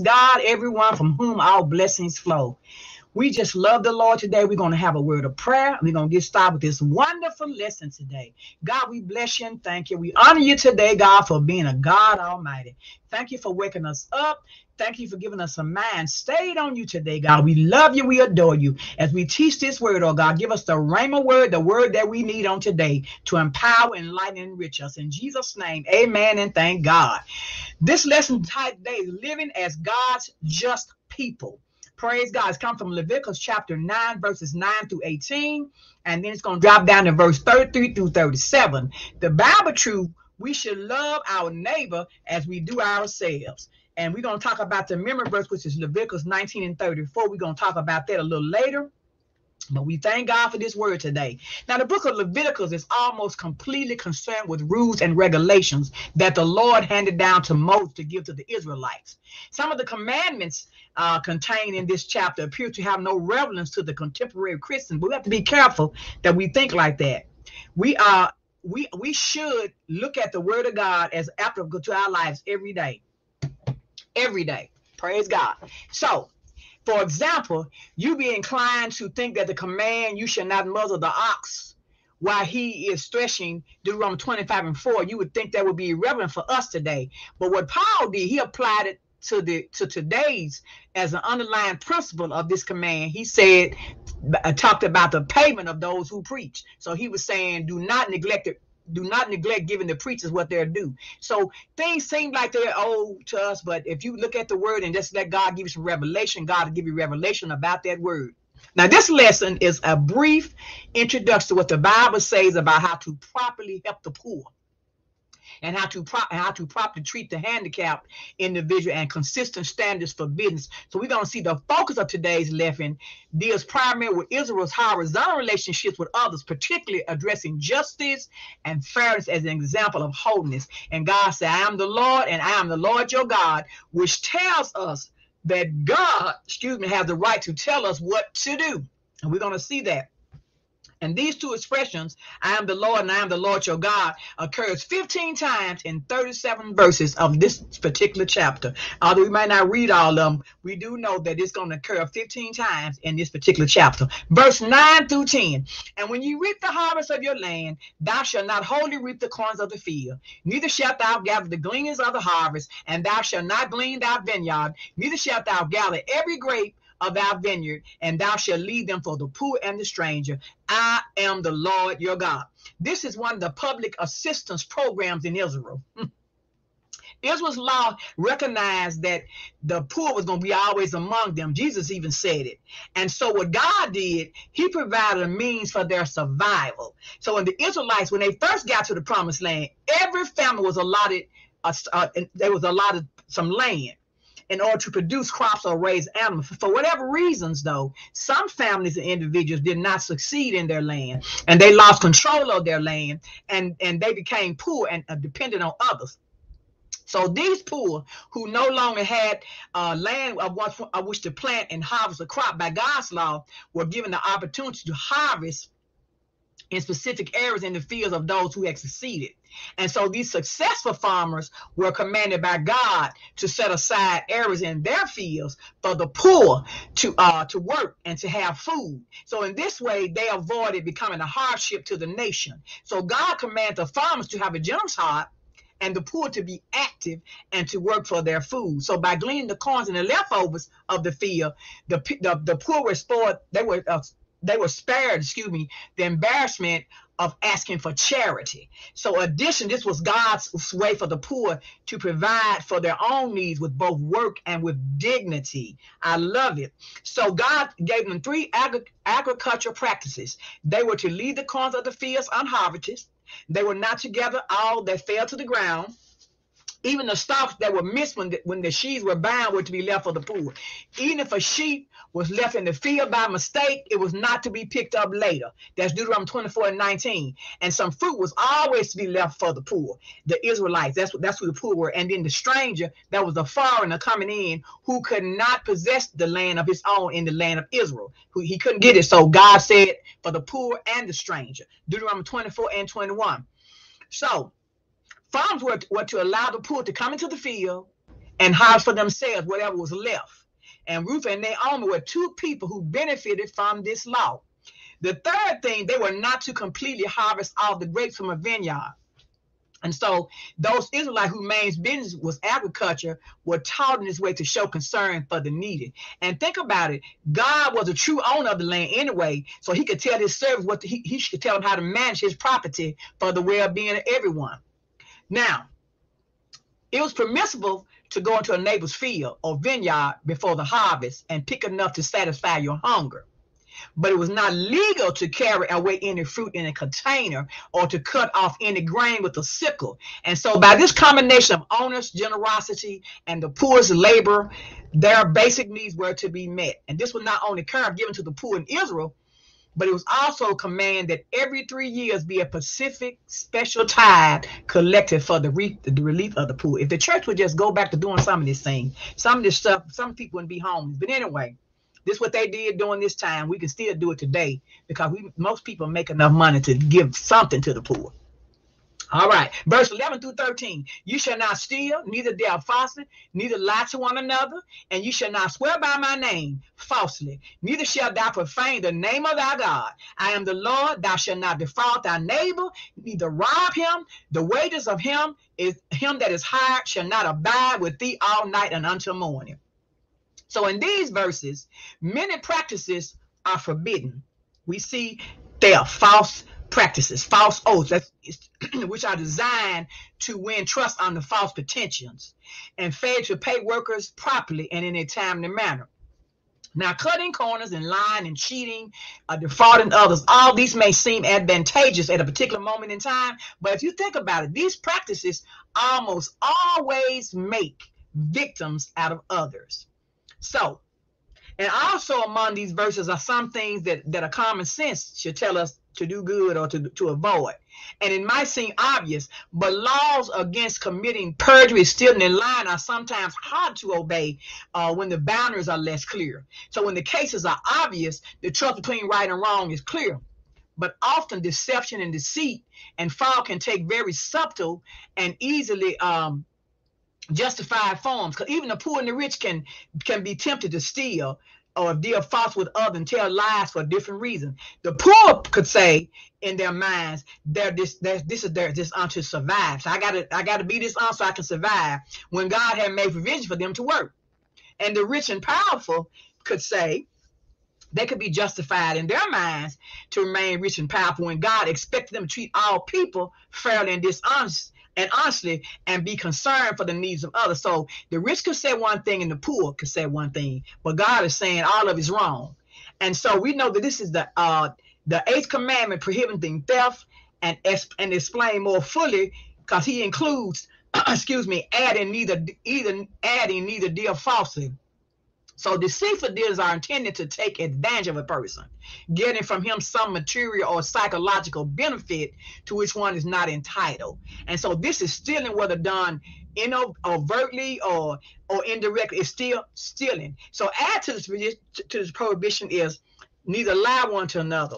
God, everyone from whom all blessings flow. We just love the Lord today. We're going to have a word of prayer. We're going to get started with this wonderful lesson today. God, we bless you and thank you. We honor you today, God, for being a God Almighty. Thank you for waking us up. Thank you for giving us a mind stayed on you today, God. We love you. We adore you. As we teach this word, oh God, give us the rhema word, the word that we need on today to empower, enlighten, and enrich us. In Jesus' name, amen and thank God. This lesson today is living as God's just people. Praise God. It's come from Leviticus chapter 9, verses 9 through 18. And then it's going to drop down to verse 33 through 37. The Bible truth, we should love our neighbor as we do ourselves. And we're going to talk about the memory verse, which is Leviticus 19 and 34. We're going to talk about that a little later. But we thank God for this word today. Now, the book of Leviticus is almost completely concerned with rules and regulations that the Lord handed down to Moses to give to the Israelites. Some of the commandments uh, contained in this chapter appear to have no relevance to the contemporary Christian, but we have to be careful that we think like that. We are uh, we we should look at the word of God as applicable to our lives every day. Every day. Praise God. So for example, you be inclined to think that the command you shall not muzzle the ox while he is threshing Deuteronomy 25 and 4, you would think that would be irrelevant for us today. But what Paul did, he applied it to the to today's as an underlying principle of this command. He said, uh, talked about the payment of those who preach. So he was saying, do not neglect it do not neglect giving the preachers what they're due. So things seem like they're old to us, but if you look at the word and just let God give you some revelation, God will give you revelation about that word. Now, this lesson is a brief introduction to what the Bible says about how to properly help the poor and how to pro- how to properly treat the handicapped individual and consistent standards for business. So we're going to see the focus of today's lesson deals primarily with Israel's horizontal relationships with others, particularly addressing justice and fairness as an example of holiness. And God said, I am the Lord and I am the Lord your God, which tells us that God, excuse me, has the right to tell us what to do. And we're going to see that. And these two expressions, I am the Lord and I am the Lord your God, occurs 15 times in 37 verses of this particular chapter. Although we might not read all of them, we do know that it's going to occur 15 times in this particular chapter. Verse 9 through 10. And when you reap the harvest of your land, thou shalt not wholly reap the corns of the field, neither shalt thou gather the gleanings of the harvest, and thou shalt not glean thy vineyard, neither shalt thou gather every grape of our vineyard, and thou shalt lead them for the poor and the stranger. I am the Lord your God. This is one of the public assistance programs in Israel. Israel's law recognized that the poor was going to be always among them. Jesus even said it. And so, what God did, He provided a means for their survival. So, when the Israelites, when they first got to the promised land, every family was allotted, uh, uh, there was allotted some land in order to produce crops or raise animals. For whatever reasons, though, some families and individuals did not succeed in their land and they lost control of their land and, and they became poor and uh, dependent on others. So these poor who no longer had uh, land of, of which to plant and harvest a crop by God's law were given the opportunity to harvest in specific areas in the fields of those who had succeeded. And so these successful farmers were commanded by God to set aside areas in their fields for the poor to uh, to work and to have food. So in this way, they avoided becoming a hardship to the nation. So God commanded the farmers to have a generous heart and the poor to be active and to work for their food. So by gleaning the corns and the leftovers of the field, the the, the poor were spoiled. They were uh, they were spared, excuse me, the embarrassment of asking for charity. So, addition, this was God's way for the poor to provide for their own needs with both work and with dignity. I love it. So, God gave them three agri- agricultural practices. They were to leave the corns of the fields unharvested. They were not to gather all that fell to the ground even the stalks that were missed when the, when the sheaves were bound were to be left for the poor. Even if a sheep was left in the field by mistake, it was not to be picked up later. That's Deuteronomy 24 and 19. And some fruit was always to be left for the poor, the Israelites. That's what that's who the poor were. And then the stranger that was a foreigner coming in who could not possess the land of his own in the land of Israel. Who he couldn't get it. So God said for the poor and the stranger. Deuteronomy 24 and 21. So farms were, were to allow the poor to come into the field and house for themselves whatever was left. And Ruth and Naomi were two people who benefited from this law. The third thing, they were not to completely harvest all the grapes from a vineyard. And so those Israelites whose main business was agriculture were taught in this way to show concern for the needy. And think about it, God was a true owner of the land anyway, so he could tell his servants what he, he should tell them how to manage his property for the well-being of everyone. Now, it was permissible to go into a neighbor's field or vineyard before the harvest and pick enough to satisfy your hunger but it was not legal to carry away any fruit in a container or to cut off any grain with a sickle. And so, by this combination of honest generosity and the poor's labor, their basic needs were to be met. And this was not only care given to the poor in Israel, but it was also a command that every three years be a Pacific special tithe collected for the, re- the relief of the poor. If the church would just go back to doing some of this thing, some of this stuff, some people wouldn't be homeless. But anyway, this is what they did during this time. We can still do it today because we most people make enough money to give something to the poor. All right, verse 11 through 13. You shall not steal, neither deal falsely, neither lie to one another, and you shall not swear by my name falsely, neither shall thou profane the name of thy God. I am the Lord, thou shalt not defraud thy neighbor, neither rob him. The wages of him is him that is hired shall not abide with thee all night and until morning. So in these verses, many practices are forbidden. We see they are false practices, false oaths, which are designed to win trust on the false pretensions and fail to pay workers properly and in a timely manner. Now, cutting corners and lying and cheating, uh, defrauding others, all these may seem advantageous at a particular moment in time, but if you think about it, these practices almost always make victims out of others. So, and also among these verses are some things that, that a common sense should tell us to do good or to, to avoid. And it might seem obvious, but laws against committing perjury, stealing, and lying are sometimes hard to obey uh, when the boundaries are less clear. So when the cases are obvious, the trust between right and wrong is clear. But often deception and deceit and fraud can take very subtle and easily um, justified forms because even the poor and the rich can can be tempted to steal or deal false with others and tell lies for a different reasons. The poor could say in their minds, "They're this, they're, this is their this to survive. So I gotta I gotta be this on so I can survive." When God had made provision for them to work, and the rich and powerful could say. They could be justified in their minds to remain rich and powerful when God expected them to treat all people fairly and dishonest and honestly and be concerned for the needs of others. So the rich could say one thing and the poor could say one thing, but God is saying all of it's wrong. And so we know that this is the uh the eighth commandment prohibiting theft and and explain more fully because he includes excuse me adding neither either adding neither deal falsely so deceitful deals are intended to take advantage of a person, getting from him some material or psychological benefit to which one is not entitled. And so this is stealing, whether done in overtly or or indirectly, it's still stealing. So add to this to this prohibition is neither lie one to another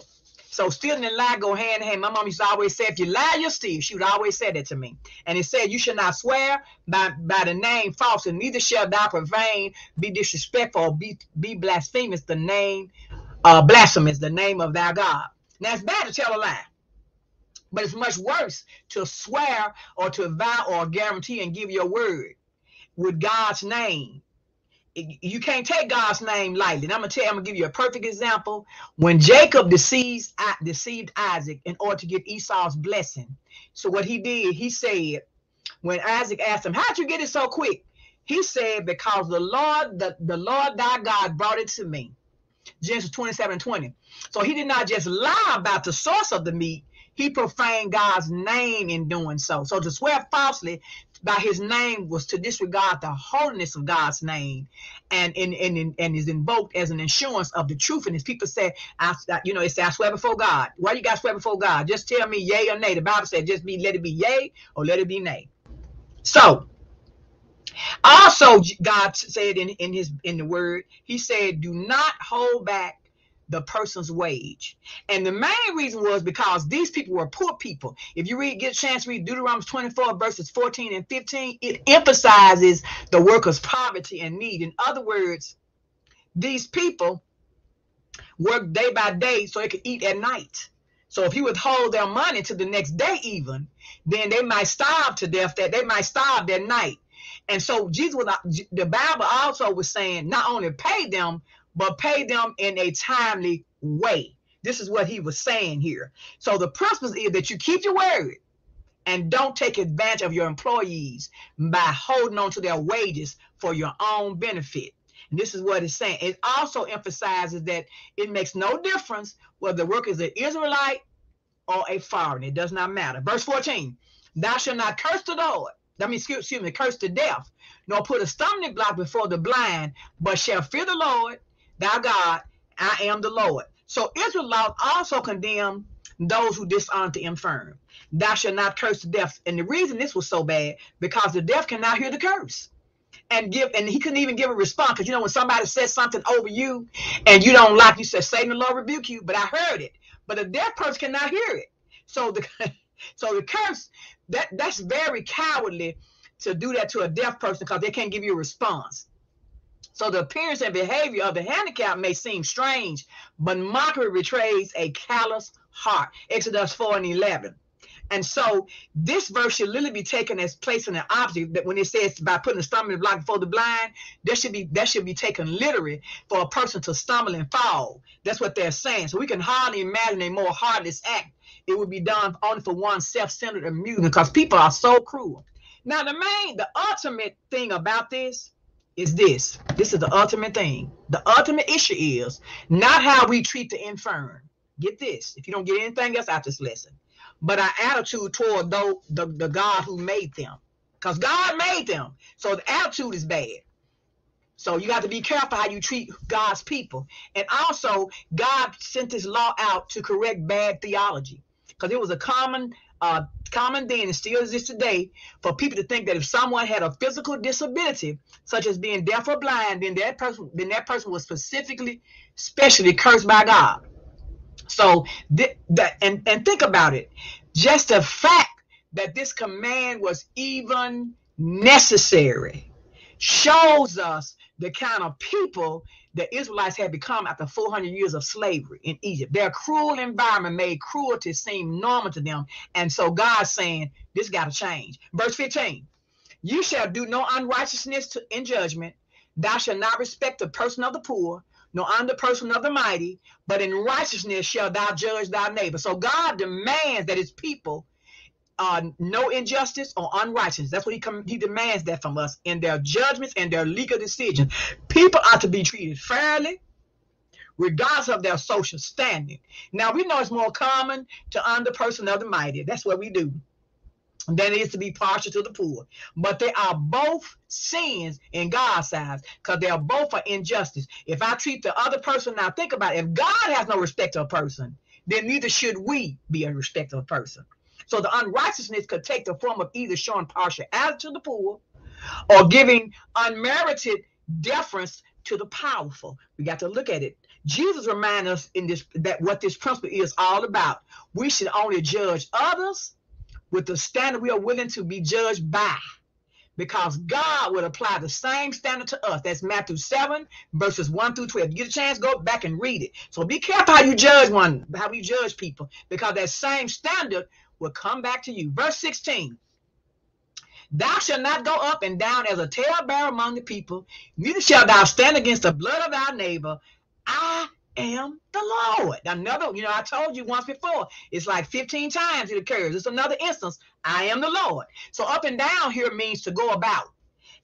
so stealing and lie go hand in hand. My mom used to always say, if you lie, you steal. She would always say that to me. And it said, you should not swear by, by the name false, and neither shall thou profane, be disrespectful, be, be blasphemous, the name, uh, blasphemous, the name of thy God. Now it's bad to tell a lie. But it's much worse to swear or to vow or guarantee and give your word with God's name you can't take God's name lightly. And I'm gonna tell you, I'm gonna give you a perfect example. When Jacob deceived, deceived Isaac in order to get Esau's blessing. So what he did, he said, when Isaac asked him, How'd you get it so quick? He said, Because the Lord, the, the Lord thy God brought it to me. Genesis 27 20. So he did not just lie about the source of the meat, he profaned God's name in doing so. So to swear falsely by his name was to disregard the holiness of God's name and and, and, and is invoked as an insurance of the truth. And as people say, I, you know, it's I swear before God. Why you got swear before God? Just tell me yay or nay. The Bible said just be let it be yay or let it be nay. So also God said in, in his in the word, he said, do not hold back the person's wage. And the main reason was because these people were poor people. If you read, get a chance to read Deuteronomy 24 verses 14 and 15, it emphasizes the workers' poverty and need. In other words, these people work day by day so they could eat at night. So if you withhold their money to the next day, even, then they might starve to death. That they might starve that night. And so Jesus was the Bible also was saying not only pay them, but pay them in a timely way. This is what he was saying here. So the principle is that you keep your word and don't take advantage of your employees by holding on to their wages for your own benefit. And this is what it's saying. It also emphasizes that it makes no difference whether the worker is an Israelite or a foreigner. It does not matter. Verse 14, thou shalt not curse the Lord. That means, excuse, excuse me, curse to death, nor put a stumbling block before the blind, but shall fear the Lord thou God, I am the Lord. So Israel law also condemned those who dishonor the infirm. Thou shalt not curse the deaf. And the reason this was so bad, because the deaf cannot hear the curse. And give and he couldn't even give a response. Because you know, when somebody says something over you and you don't like, you say, Satan the Lord rebuke you, but I heard it. But a deaf person cannot hear it. So the so the curse, that that's very cowardly to do that to a deaf person because they can't give you a response. So the appearance and behavior of the handicapped may seem strange, but mockery betrays a callous heart. Exodus 4 and 11. And so this verse should literally be taken as placing an object that when it says by putting a stumbling block before the blind, that should be that should be taken literally for a person to stumble and fall. That's what they're saying. So we can hardly imagine a more heartless act. It would be done only for one self-centered amusement because people are so cruel. Now the main, the ultimate thing about this is this. This is the ultimate thing. The ultimate issue is not how we treat the infirm. Get this. If you don't get anything else out of this lesson, but our attitude toward the, the, the God who made them. Because God made them. So the attitude is bad. So you got to be careful how you treat God's people. And also, God sent his law out to correct bad theology. Because it was a common uh, common then and still exists today for people to think that if someone had a physical disability, such as being deaf or blind, then that person then that person was specifically, specially cursed by God. So th- that and, and think about it. Just the fact that this command was even necessary shows us the kind of people the Israelites had become after 400 years of slavery in Egypt. Their cruel environment made cruelty seem normal to them. And so God's saying, this got to change. Verse 15 You shall do no unrighteousness to, in judgment. Thou shalt not respect the person of the poor, nor the person of the mighty, but in righteousness shall thou judge thy neighbor. So God demands that his people uh, no injustice or unrighteousness. That's what he com- he demands that from us in their judgments and their legal decisions. People are to be treated fairly, regardless of their social standing. Now we know it's more common to the person of the mighty. That's what we do. Than it is to be partial to the poor. But they are both sins in God's eyes because they are both for injustice. If I treat the other person, now think about it. If God has no respect of a person, then neither should we be a respect a person. So the unrighteousness could take the form of either showing partiality to the poor or giving unmerited deference to the powerful. We got to look at it. Jesus reminds us in this that what this principle is all about. We should only judge others with the standard we are willing to be judged by. Because God would apply the same standard to us. That's Matthew 7, verses 1 through 12. You get a chance, go back and read it. So be careful how you judge one, how you judge people, because that same standard will come back to you. Verse 16. Thou shalt not go up and down as a talebearer among the people, neither shalt thou stand against the blood of thy neighbor. I am the Lord. Another, you know, I told you once before, it's like 15 times it occurs. It's another instance. I am the Lord. So up and down here means to go about.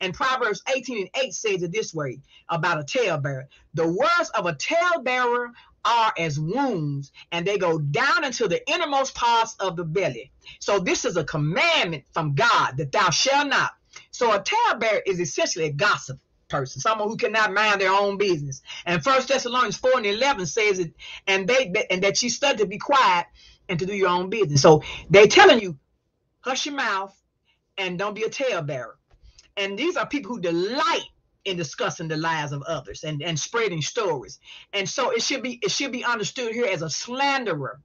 And Proverbs 18 and 8 says it this way about a talebearer. The words of a talebearer are as wounds and they go down into the innermost parts of the belly. So this is a commandment from God that thou shalt not. So a talebearer is essentially a gossip person, someone who cannot mind their own business. And First Thessalonians 4 and 11 says it, and they and that you study to be quiet and to do your own business. So they telling you, hush your mouth and don't be a talebearer. And these are people who delight in discussing the lives of others and, and spreading stories. And so it should be it should be understood here as a slanderer.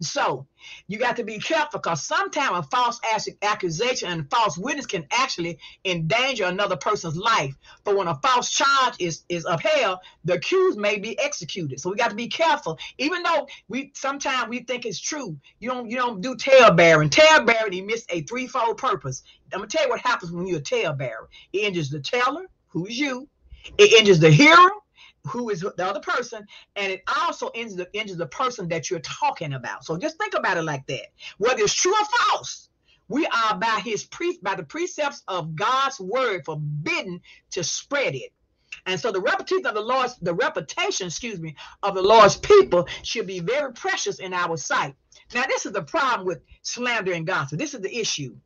So you got to be careful because sometimes a false accusation and false witness can actually endanger another person's life. But when a false charge is is upheld, the accused may be executed. So we got to be careful. Even though we sometimes we think it's true, you don't you don't do tale bearing. He missed a threefold purpose. I'm gonna tell you what happens when you're a tale bearer. It injures the teller, who's you. It injures the hearer, who is the other person, and it also injures the, injures the person that you're talking about. So just think about it like that. Whether it's true or false, we are by his pre by the precepts of God's word forbidden to spread it. And so the reputation of the Lord's, the reputation, excuse me, of the Lord's people should be very precious in our sight. Now, this is the problem with slander and gossip. This is the issue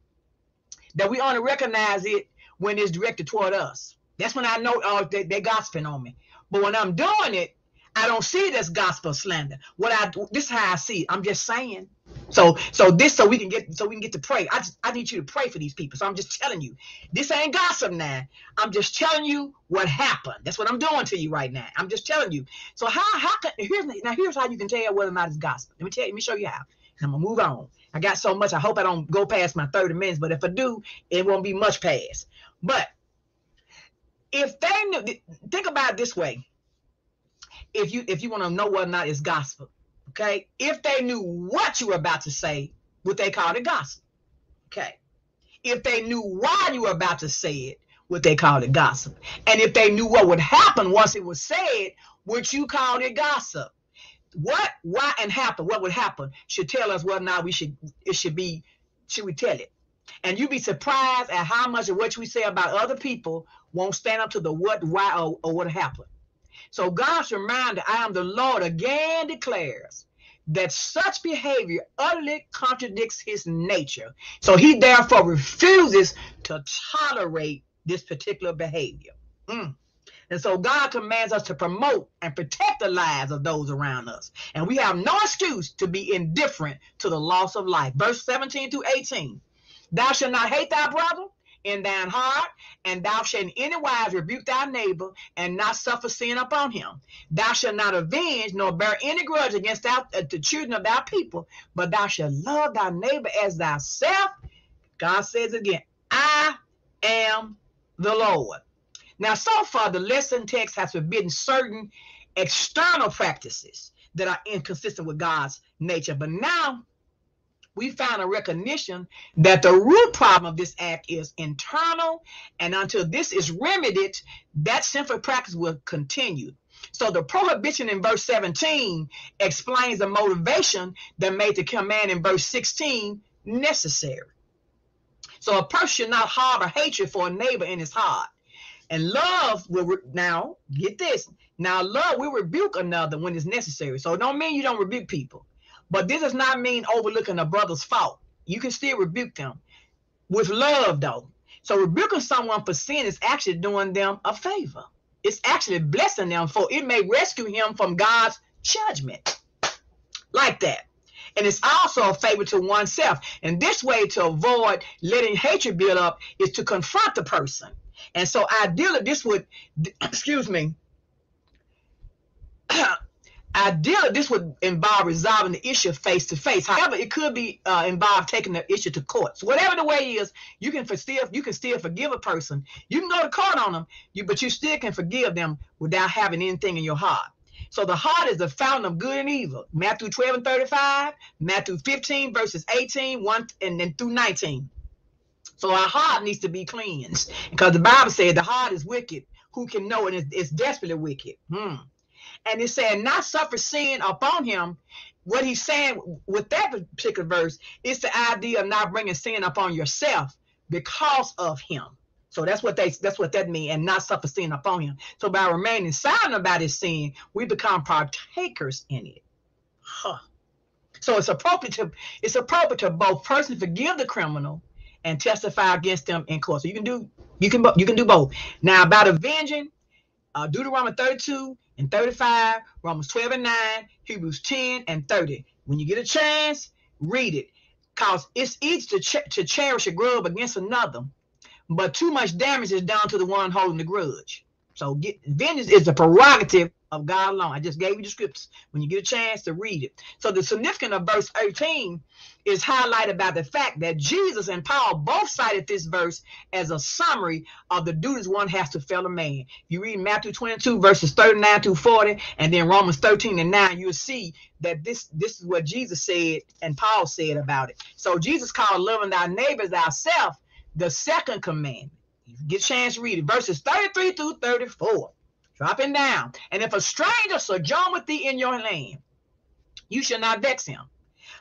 that we only recognize it when it's directed toward us. That's when I know oh, they, they're gossiping on me. But when I'm doing it, I don't see it as gospel slander. What I this is how I see it. I'm just saying. So so this so we can get so we can get to pray. I just I need you to pray for these people. So I'm just telling you, this ain't gossip now. I'm just telling you what happened. That's what I'm doing to you right now. I'm just telling you. So how how can here's now here's how you can tell whether or not it's gospel. Let me tell you. Let me show you how. I'm gonna move on. I got so much. I hope I don't go past my 30 minutes, but if I do, it won't be much past. But if they knew, think about it this way. If you if you want to know whether or not it's gospel, okay? If they knew what you were about to say, would they call it gospel? Okay. If they knew why you were about to say it, would they call it gossip? And if they knew what would happen once it was said, would you call it gossip? What, why, and happen? What would happen should tell us whether or not we should. It should be. Should we tell it? And you'd be surprised at how much of what we say about other people won't stand up to the what, why, or, or what happened. So God's reminder, I am the Lord, again declares that such behavior utterly contradicts his nature. So he therefore refuses to tolerate this particular behavior. Mm. And so God commands us to promote and protect the lives of those around us. And we have no excuse to be indifferent to the loss of life. Verse 17 through 18. Thou shalt not hate thy brother in thine heart, and thou shalt in any wise rebuke thy neighbor, and not suffer sin upon him. Thou shalt not avenge nor bear any grudge against thou, uh, the children of thy people, but thou shalt love thy neighbor as thyself. God says again, I am the Lord. Now, so far, the lesson text has forbidden certain external practices that are inconsistent with God's nature. But now we found a recognition that the root problem of this act is internal, and until this is remedied, that sinful practice will continue. So the prohibition in verse 17 explains the motivation that made the command in verse 16 necessary. So a person should not harbor hatred for a neighbor in his heart. And love will re- now get this. Now love will rebuke another when it's necessary. So it don't mean you don't rebuke people. But this does not mean overlooking a brother's fault. You can still rebuke them with love, though. So rebuking someone for sin is actually doing them a favor. It's actually blessing them for it may rescue him from God's judgment. Like that. And it's also a favor to oneself. And this way to avoid letting hatred build up is to confront the person. And so ideally this would excuse me Ideally, this would involve resolving the issue face to face. However, it could be uh, involve taking the issue to court. So whatever the way is, you can still you can still forgive a person. You can go to court on them, you but you still can forgive them without having anything in your heart. So the heart is the fountain of good and evil. Matthew 12 and 35, Matthew 15 verses 18, 1 and then through 19. So our heart needs to be cleansed because the Bible said the heart is wicked. Who can know it? It's, it's desperately wicked. Hmm and he's saying not suffer sin upon him. What he's saying with that particular verse is the idea of not bringing sin upon yourself because of him. So that's what they that's what that means, and not suffer sin upon him. So by remaining silent about his sin, we become partakers in it. Huh. So it's appropriate to it's appropriate to both personally forgive the criminal and testify against them in court. So you can do you can you can do both. Now about avenging, uh, Deuteronomy 32 and 35, Romans 12 and 9, Hebrews 10 and 30. When you get a chance, read it. Because it's easy to, ch- to cherish a grudge against another, but too much damage is done to the one holding the grudge. So get, vengeance is the prerogative of God alone. I just gave you the scriptures when you get a chance to read it. So the significance of verse 18 is highlighted by the fact that Jesus and Paul both cited this verse as a summary of the duties one has to fellow man. You read Matthew 22 verses 39 to 40 and then Romans 13 and 9, you'll see that this this is what Jesus said and Paul said about it. So Jesus called loving thy neighbors thyself the second commandment. Get a chance to read it. Verses 33 through 34. Dropping down. And if a stranger sojourn with thee in your land, you shall not vex him.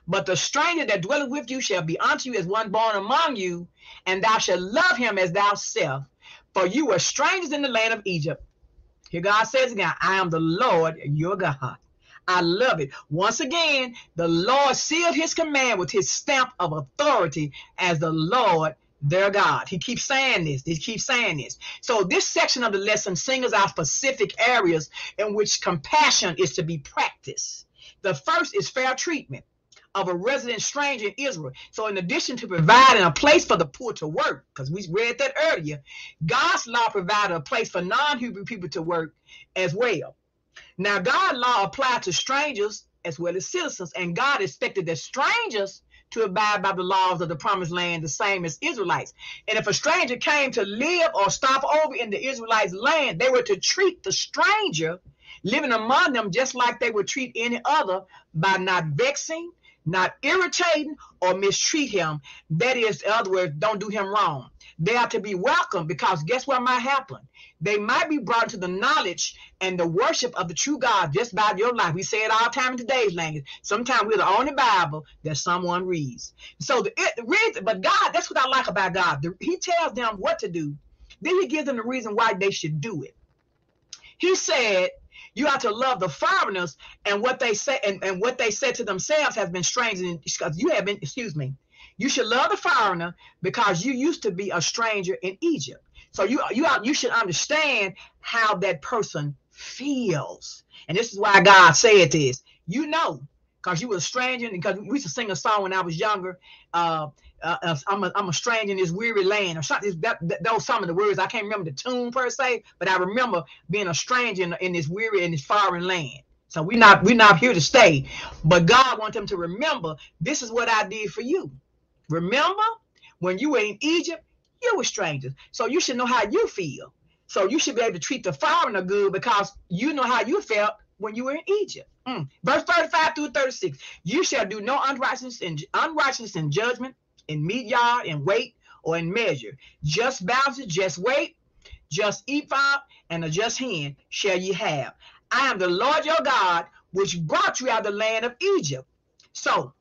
But the stranger that dwelleth with you shall be unto you as one born among you, and thou shalt love him as thyself. For you were strangers in the land of Egypt. Here God says again, I am the Lord your God. I love it. Once again, the Lord sealed his command with his stamp of authority as the Lord their God. He keeps saying this. He keeps saying this. So this section of the lesson singles out specific areas in which compassion is to be practiced. The first is fair treatment of a resident stranger in Israel. So in addition to providing a place for the poor to work, because we read that earlier, God's law provided a place for non-Hebrew people to work as well. Now God's law applied to strangers as well as citizens, and God expected that strangers to abide by the laws of the promised land the same as Israelites. And if a stranger came to live or stop over in the Israelites' land, they were to treat the stranger living among them just like they would treat any other by not vexing, not irritating, or mistreat him. That is, in other words, don't do him wrong. They are to be welcome because guess what might happen? They might be brought to the knowledge and the worship of the true God just by your life. We say it all time in today's language. Sometimes we're the only Bible that someone reads. So the, it, read, but God, that's what I like about God. The, he tells them what to do. Then he gives them the reason why they should do it. He said, you have to love the foreigners and what they say and, and what they said to themselves has been strange because you have been excuse me you should love the foreigner because you used to be a stranger in Egypt. So you you you should understand how that person feels. And this is why God said this. You know, because you were a stranger, because we used to sing a song when I was younger. Uh, uh, uh, I'm, a, I'm a stranger in this weary land, or something. That, that, those some of the words. I can't remember the tune per se, but I remember being a stranger in, in this weary in this foreign land. So we're not we're not here to stay, but God wants them to remember this is what I did for you. Remember when you were in Egypt, you were strangers. So you should know how you feel. So you should be able to treat the foreigner good because you know how you felt when you were in Egypt. Mm. Verse 35 through 36. You shall do no unrighteousness in unrighteousness in judgment, in meteyard, in weight, or in measure. Just balance, just weight, just ephod, and a just hand shall ye have. I am the Lord your God, which brought you out of the land of Egypt. So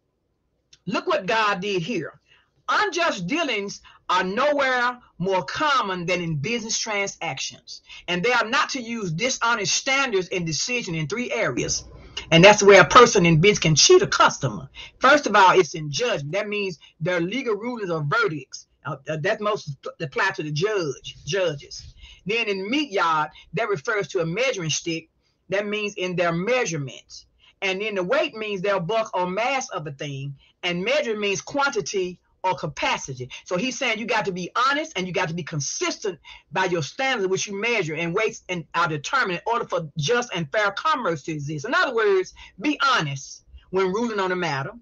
look what God did here. Unjust dealings are nowhere more common than in business transactions, and they are not to use dishonest standards in decision in three areas. And that's where a person in business can cheat a customer. First of all, it's in judgment. That means their legal rulings or verdicts. Uh, uh that most apply to the judge, judges. Then in meteyard, that refers to a measuring stick. That means in their measurements. And then the weight means their bulk or mass of a thing. And measure means quantity or capacity. So he's saying you got to be honest and you got to be consistent by your standards which you measure and weights and are determined in order for just and fair commerce to exist. In other words, be honest when ruling on a matter.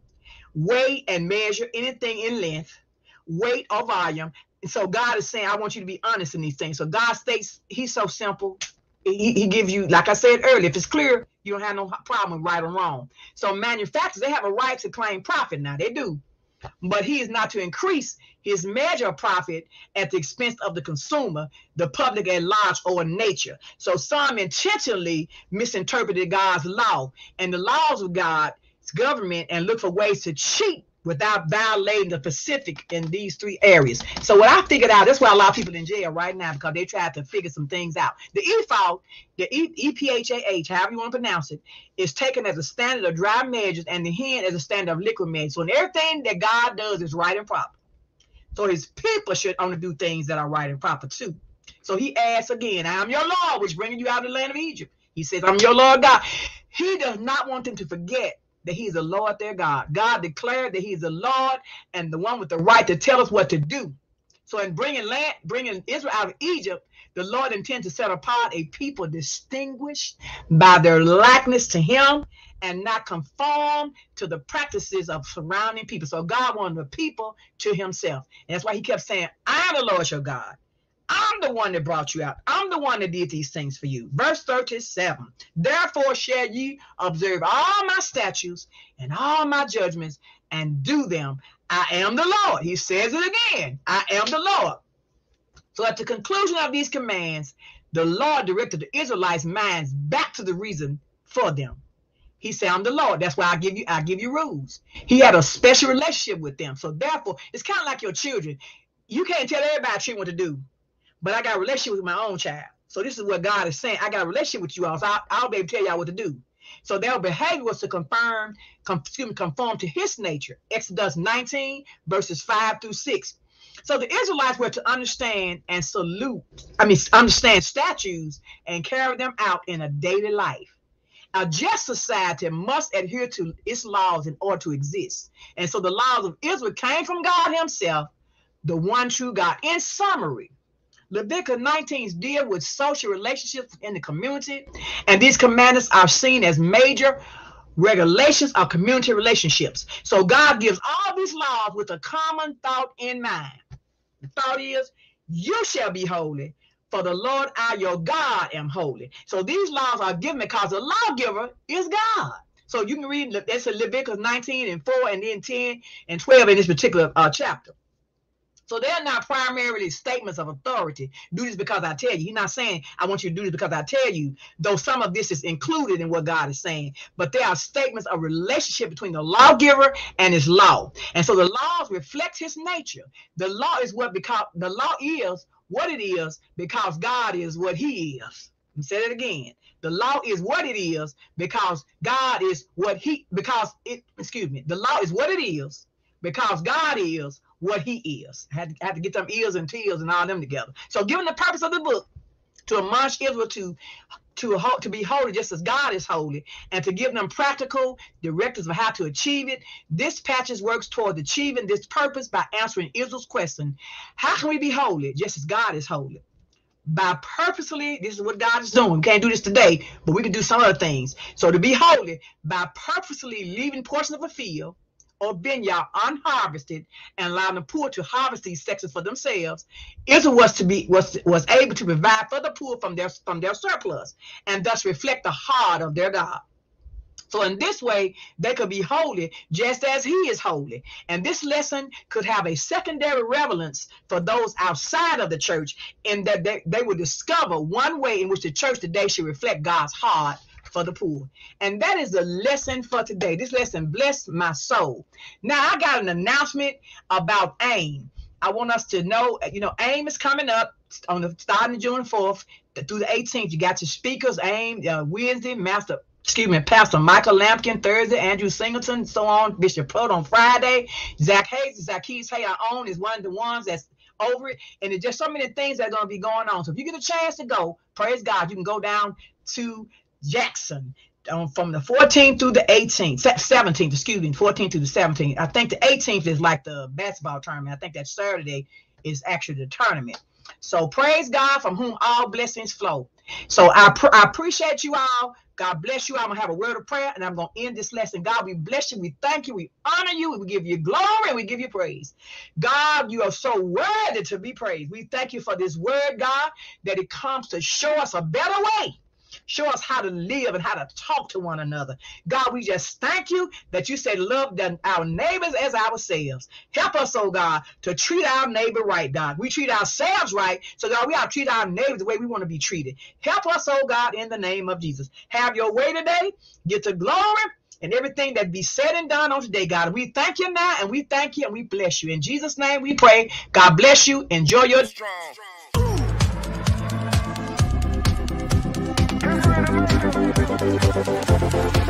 Weigh and measure anything in length, weight or volume. And so God is saying, I want you to be honest in these things. So God states he's so simple. He, he gives you, like I said earlier, if it's clear, you don't have no problem right or wrong. So manufacturers, they have a right to claim profit now. They do but he is not to increase his measure of profit at the expense of the consumer, the public at large, or nature. So some intentionally misinterpreted God's law and the laws of God's government and look for ways to cheat without violating the Pacific in these three areas. So what I figured out, that's why a lot of people in jail right now because they tried to figure some things out. The EFAUT, the e- EPHAH, however you want to pronounce it, is taken as a standard of dry measures and the hen as a standard of liquid measures. So everything that God does is right and proper. So his people should only do things that are right and proper too. So he asks again, I am your Lord, which bringing you out of the land of Egypt. He says, I'm your Lord God. He does not want them to forget that he's the Lord their God. God declared that he's the Lord and the one with the right to tell us what to do. So in bringing land, bringing Israel out of Egypt, the Lord intends to set apart a people distinguished by their likeness to Him and not conform to the practices of surrounding people. So God wanted the people to Himself. And that's why He kept saying, I am the Lord your God. I'm the one that brought you out. I'm the one that did these things for you. Verse 37 Therefore shall ye observe all my statutes and all my judgments and do them. I am the Lord. He says it again I am the Lord. So at the conclusion of these commands, the Lord directed the Israelites' minds back to the reason for them. He said, I'm the Lord. That's why I give you I give you rules. He had a special relationship with them. So therefore, it's kind of like your children. You can't tell everybody what to do but I got a relationship with my own child. So this is what God is saying. I got a relationship with you all, so I'll, I'll be able to tell y'all what to do. So their behavior was to confirm, conform, conform to his nature. Exodus 19, verses 5 through 6. So the Israelites were to understand and salute, I mean, understand statutes and carry them out in a daily life. A just society must adhere to its laws in order to exist. And so the laws of Israel came from God Himself, the one true God. In summary, Leviticus 19 deal with social relationships in the community, and these commandments are seen as major regulations of community relationships. So God gives all these laws with a common thought in mind. The thought is, you shall be holy, for the Lord I your God am holy. So these laws are given because the lawgiver is God. So you can read that's in Leviticus 19 and 4 and then 10 and 12 in this particular uh, chapter. So they're not primarily statements of authority. Do this because I tell you. He's not saying, I want you to do this because I tell you, though some of this is included in what God is saying. But they are statements of relationship between the lawgiver and his law. And so the laws reflect his nature. The law is what because the law is what it is because God is what he is. Said it again. The law is what it is because God is what he because it excuse me. The law is what it is because God is what he is. I had to, I had to get them ears and tears and all them together. So given the purpose of the book, to admonish Israel to to to be holy just as God is holy, and to give them practical directives of how to achieve it. This passage works toward achieving this purpose by answering Israel's question: How can we be holy just as God is holy? By purposely, this is what God is doing. We can't do this today, but we can do some other things. So to be holy, by purposely leaving portions of a field or vineyard unharvested and allowing the poor to harvest these sections for themselves, Israel was to be was was able to provide for the poor from their from their surplus and thus reflect the heart of their God. So in this way, they could be holy just as he is holy. And this lesson could have a secondary relevance for those outside of the church in that they, they would discover one way in which the church today should reflect God's heart for the poor. And that is the lesson for today. This lesson blessed my soul. Now, I got an announcement about AIM. I want us to know, you know, AIM is coming up on the starting June 4th through the 18th. You got your speakers, AIM, uh, Wednesday, Master excuse me, Pastor Michael Lampkin Thursday, Andrew Singleton, so on, Bishop Pruitt on Friday, Zach Hayes, Zacchaeus Hay, I own, is one of the ones that's over it. And there's just so many things that are going to be going on. So if you get a chance to go, praise God, you can go down to Jackson um, from the 14th through the 18th, 17th, excuse me, 14th to the 17th. I think the 18th is like the basketball tournament. I think that Saturday is actually the tournament. So praise God from whom all blessings flow. So I, I appreciate you all. God bless you. I'm gonna have a word of prayer and I'm gonna end this lesson. God, we bless you. We thank you. We honor you. We give you glory and we give you praise. God, you are so worthy to be praised. We thank you for this word, God, that it comes to show us a better way Show us how to live and how to talk to one another. God, we just thank you that you said love our neighbors as ourselves. Help us, oh God, to treat our neighbor right, God. We treat ourselves right, so God, we ought to treat our neighbors the way we want to be treated. Help us, oh God, in the name of Jesus. Have your way today. Get to glory and everything that be said and done on today, God. We thank you now and we thank you and we bless you. In Jesus' name we pray. God bless you. Enjoy your strong.